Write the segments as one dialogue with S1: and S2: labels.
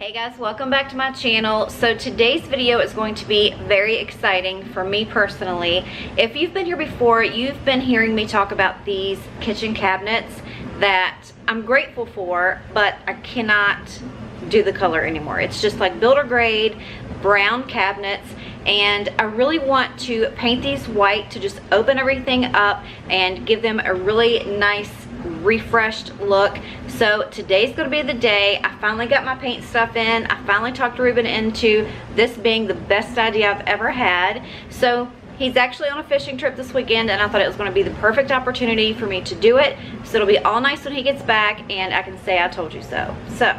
S1: Hey guys, welcome back to my channel. So today's video is going to be very exciting for me personally. If you've been here before, you've been hearing me talk about these kitchen cabinets that I'm grateful for, but I cannot do the color anymore. It's just like builder grade brown cabinets and I really want to paint these white to just open everything up and give them a really nice refreshed look. So today's gonna be the day. I finally got my paint stuff in. I finally talked to Ruben into this being the best idea I've ever had. So He's actually on a fishing trip this weekend and I thought it was gonna be the perfect opportunity for me to do it. So it'll be all nice when he gets back and I can say I told you so. So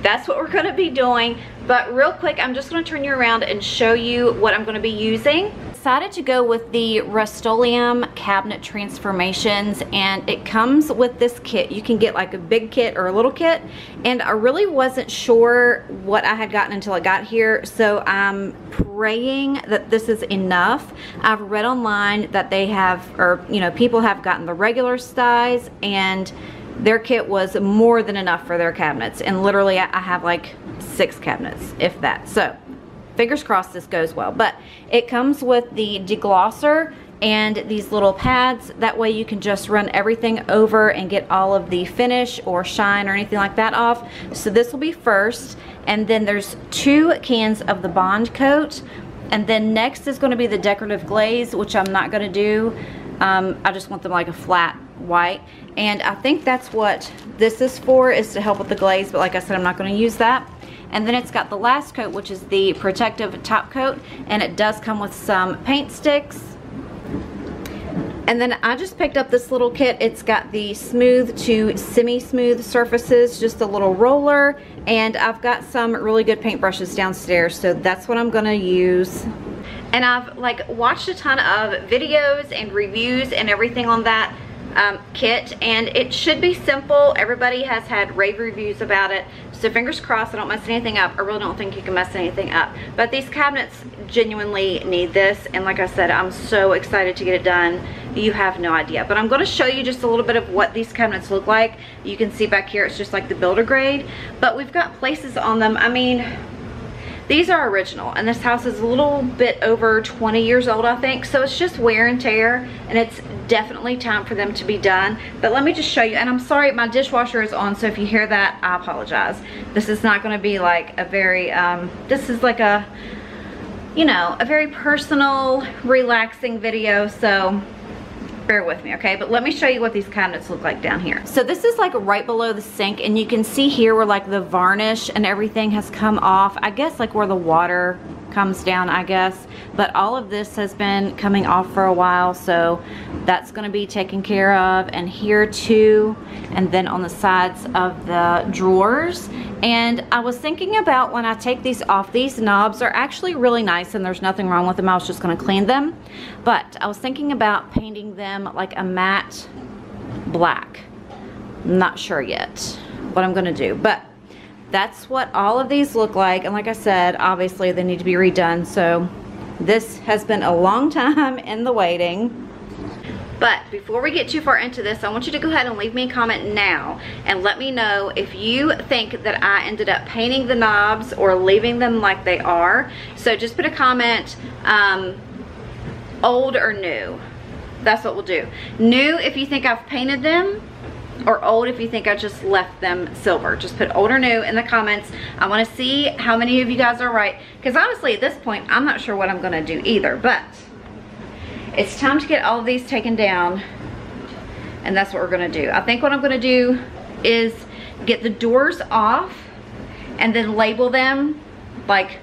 S1: that's what we're gonna be doing. But real quick, I'm just gonna turn you around and show you what I'm gonna be using decided to go with the Rust-Oleum cabinet transformations and it comes with this kit. You can get like a big kit or a little kit and I really wasn't sure what I had gotten until I got here so I'm praying that this is enough. I've read online that they have or you know people have gotten the regular size and their kit was more than enough for their cabinets and literally I have like six cabinets if that so fingers crossed this goes well. But it comes with the deglosser and these little pads. That way you can just run everything over and get all of the finish or shine or anything like that off. So this will be first. And then there's two cans of the Bond Coat. And then next is gonna be the decorative glaze, which I'm not gonna do. Um, I just want them like a flat white. And I think that's what this is for, is to help with the glaze. But like I said, I'm not gonna use that. And then it's got the last coat, which is the protective top coat. And it does come with some paint sticks. And then I just picked up this little kit. It's got the smooth to semi-smooth surfaces, just a little roller. And I've got some really good paintbrushes downstairs. So that's what I'm gonna use and I've like watched a ton of videos and reviews and everything on that um, kit and it should be simple. Everybody has had rave reviews about it. So fingers crossed I don't mess anything up. I really don't think you can mess anything up. But these cabinets genuinely need this. And like I said, I'm so excited to get it done. You have no idea. But I'm going to show you just a little bit of what these cabinets look like. You can see back here, it's just like the builder grade. But we've got places on them. I mean, these are original and this house is a little bit over 20 years old, I think. So it's just wear and tear and it's definitely time for them to be done. But let me just show you, and I'm sorry, my dishwasher is on, so if you hear that, I apologize. This is not gonna be like a very, um, this is like a, you know, a very personal, relaxing video, so bear with me, okay? But let me show you what these cabinets look like down here. So this is like right below the sink and you can see here where like the varnish and everything has come off. I guess like where the water comes down, I guess. But all of this has been coming off for a while, so that's gonna be taken care of. And here too, and then on the sides of the drawers. And I was thinking about when I take these off, these knobs are actually really nice and there's nothing wrong with them. I was just gonna clean them. But I was thinking about painting them like a matte black. not sure yet what I'm gonna do, but that's what all of these look like. And like I said, obviously they need to be redone. So this has been a long time in the waiting. But before we get too far into this, I want you to go ahead and leave me a comment now and let me know if you think that I ended up painting the knobs or leaving them like they are. So just put a comment, um, old or new. That's what we'll do. New if you think I've painted them or old if you think I just left them silver. Just put old or new in the comments. I wanna see how many of you guys are right. Because honestly, at this point, I'm not sure what I'm gonna do either, but it's time to get all of these taken down and that's what we're gonna do. I think what I'm gonna do is get the doors off and then label them like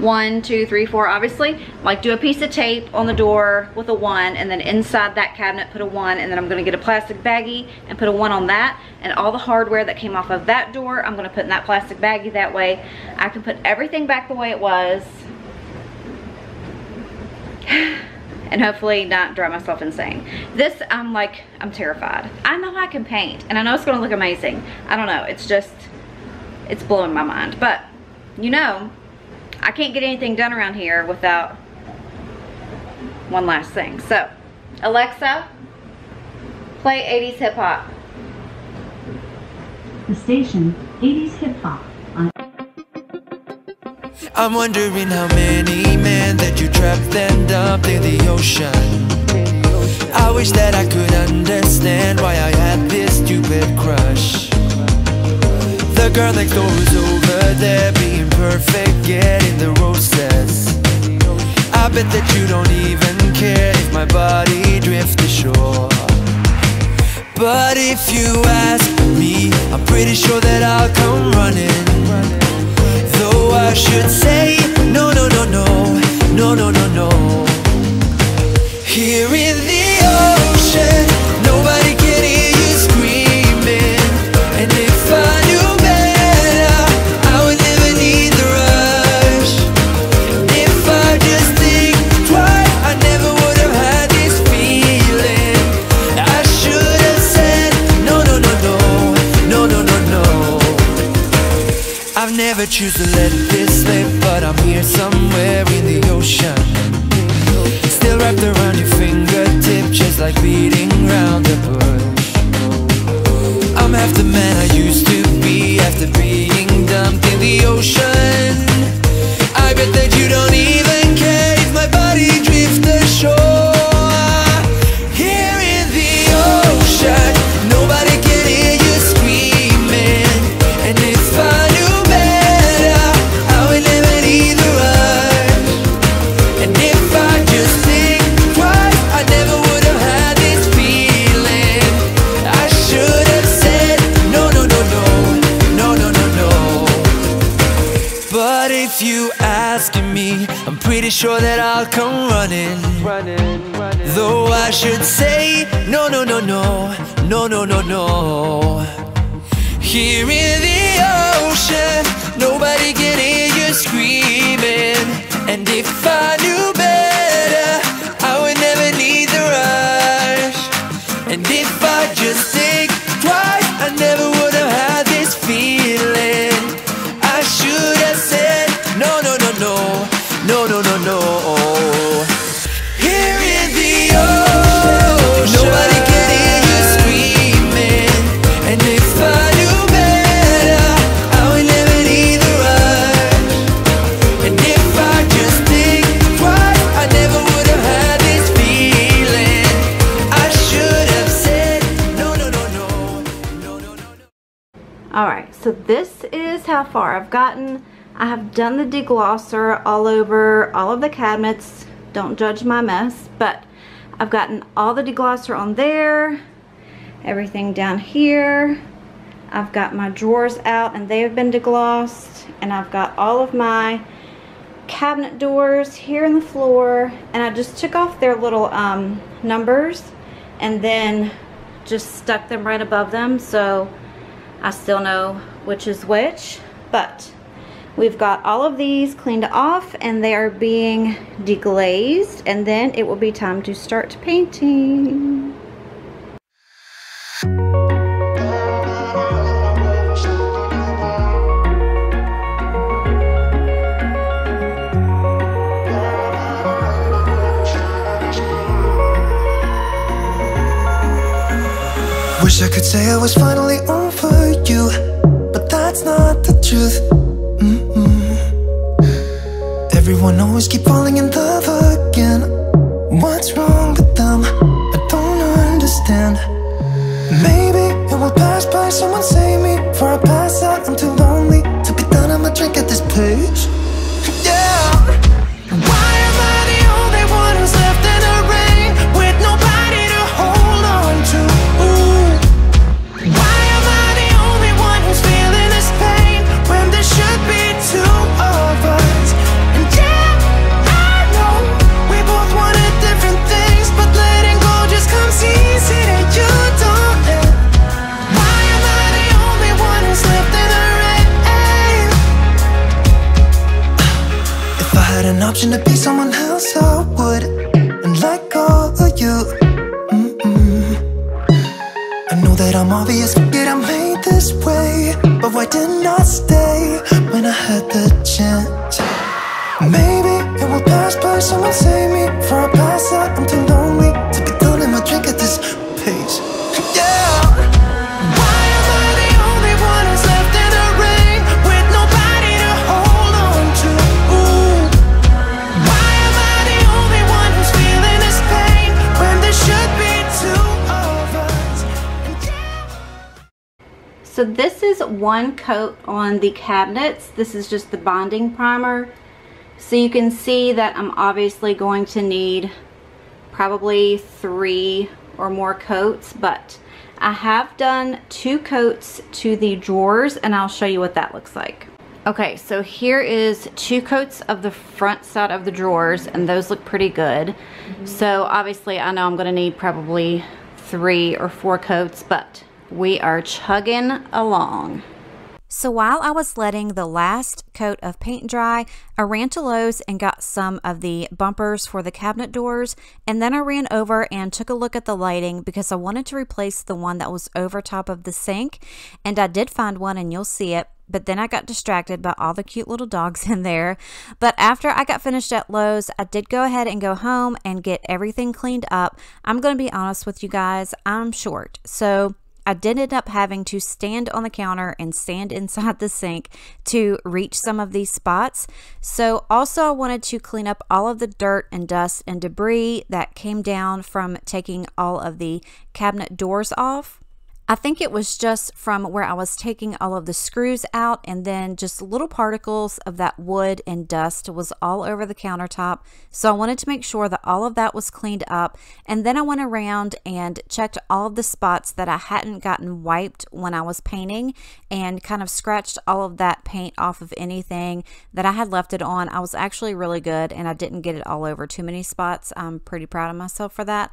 S1: one, two, three, four, obviously. Like do a piece of tape on the door with a one and then inside that cabinet put a one and then I'm gonna get a plastic baggie and put a one on that and all the hardware that came off of that door I'm gonna put in that plastic baggie that way. I can put everything back the way it was and hopefully not drive myself insane. This, I'm like, I'm terrified. I know I can paint and I know it's gonna look amazing. I don't know, it's just, it's blowing my mind. But, you know, I can't get anything done around here without one last thing. So, Alexa, play 80s hip hop.
S2: The station, 80s hip hop. I'm wondering how many men that you trapped and dumped in the ocean. I wish that I could understand why I had this stupid crush. The girl next door is over there being perfect, getting the roses. I bet that you don't even care if my body drifts ashore. But if you ask me, I'm pretty sure that I'll come running. Though I should say, no, no, no, no, no, no, no, no. Here never choose to let this slip, but I'm here somewhere in the ocean. Still wrapped around your fingertip, just like beating round the bush. I'm half the man I used to be after being dumped in the ocean. If you asking me, I'm pretty sure that I'll come running. Though I should say no, no, no, no, no, no, no, no. Here in the ocean, nobody can hear you screaming. And if I knew
S1: Alright, so this is how far I've gotten. I have done the deglosser all over all of the cabinets. Don't judge my mess, but I've gotten all the deglosser on there, everything down here. I've got my drawers out and they have been deglossed, and I've got all of my cabinet doors here in the floor, and I just took off their little um, numbers and then just stuck them right above them so I still know which is which, but we've got all of these cleaned off and they are being deglazed and then it will be time to start painting.
S3: Wish I could say I was finally you, but that's not the truth. Mm-mm. Everyone always keep falling in love again. What's wrong with them? I don't understand. Maybe it will pass by. Someone save me before I pass out. I'm too option to be someone else, I would, and let go of you. Mm-mm. I know that I'm obvious, forget I'm made this way But why didn't I stay when I had the chance? Maybe it will pass by, someone save me Before one
S4: coat on the cabinets. This is just the bonding primer. So you can see that I'm obviously going to need probably three or more coats, but I have done two coats to the drawers and I'll show you what that looks like. Okay, so here is two coats of the front side of the drawers and those look pretty good. Mm -hmm. So obviously I know I'm gonna need probably three or four coats, but we are chugging along.
S1: So while I was letting the last coat of paint dry, I ran to Lowe's and got some of the bumpers for the cabinet doors, and then I ran over and took a look at the lighting because I wanted to replace the one that was over top of the sink, and I did find one and you'll see it, but then I got distracted by all the cute little dogs in there. But after I got finished at Lowe's, I did go ahead and go home and get everything cleaned up. I'm going to be honest with you guys, I'm short. So I did end up having to stand on the counter and stand inside the sink to reach some of these spots. So also I wanted to clean up all of the dirt and dust and debris that came down from taking all of the cabinet doors off. I think it was just from where I was taking all of the screws out and then just little particles of that wood and dust was all over the countertop. So I wanted to make sure that all of that was cleaned up. And then I went around and checked all of the spots that I hadn't gotten wiped when I was painting and kind of scratched all of that paint off of anything that I had left it on. I was actually really good and I didn't get it all over too many spots. I'm pretty proud of myself for that.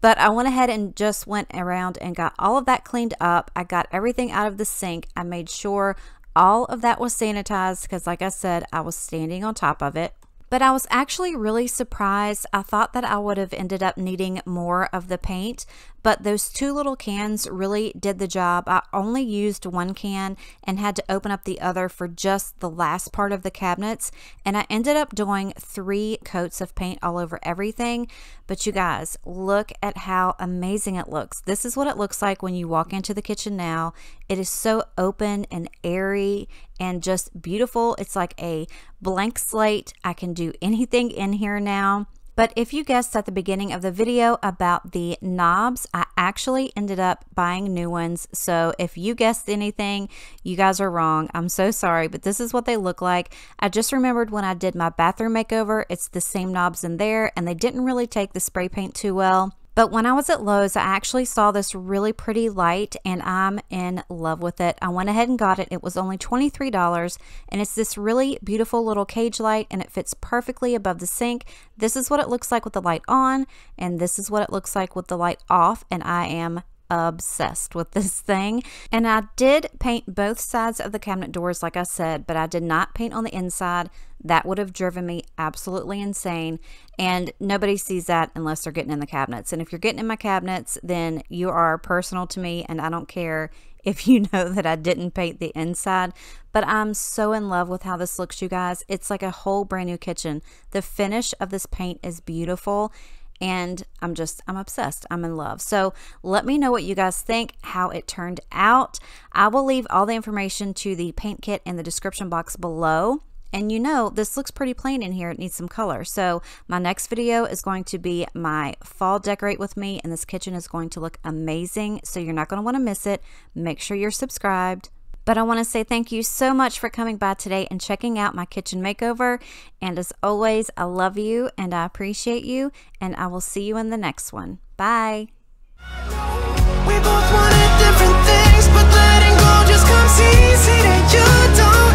S1: But I went ahead and just went around and got all of that cleaned up. I got everything out of the sink. I made sure all of that was sanitized because, like I said, I was standing on top of it. But I was actually really surprised. I thought that I would have ended up needing more of the paint, but those two little cans really did the job. I only used one can and had to open up the other for just the last part of the cabinets, and I ended up doing three coats of paint all over everything. But you guys, look at how amazing it looks. This is what it looks like when you walk into the kitchen now. It is so open and airy and just beautiful. It's like a blank slate. I can do anything in here now. But if you guessed at the beginning of the video about the knobs, I actually ended up buying new ones. So if you guessed anything, you guys are wrong. I'm so sorry, but this is what they look like. I just remembered when I did my bathroom makeover, it's the same knobs in there and they didn't really take the spray paint too well. But when I was at Lowe's, I actually saw this really pretty light and I'm in love with it. I went ahead and got it. It was only $23 and it's this really beautiful little cage light and it fits perfectly above the sink. This is what it looks like with the light on and this is what it looks like with the light off and I am obsessed with this thing. And I did paint both sides of the cabinet doors, like I said, but I did not paint on the inside. That would have driven me absolutely insane. And nobody sees that unless they're getting in the cabinets. And if you're getting in my cabinets, then you are personal to me, and I don't care if you know that I didn't paint the inside. But I'm so in love with how this looks, you guys. It's like a whole brand new kitchen. The finish of this paint is beautiful and I'm just, I'm obsessed. I'm in love. So let me know what you guys think, how it turned out. I will leave all the information to the paint kit in the description box below. And you know, this looks pretty plain in here. It needs some color. So my next video is going to be my fall decorate with me. And this kitchen is going to look amazing. So you're not going to want to miss it. Make sure you're subscribed. But I want to say thank you so much for coming by today and checking out my kitchen makeover. And as always, I love you and I appreciate you. And I will see you in the next one. Bye. We
S3: both wanted different things, but letting go just comes easy to you. Don't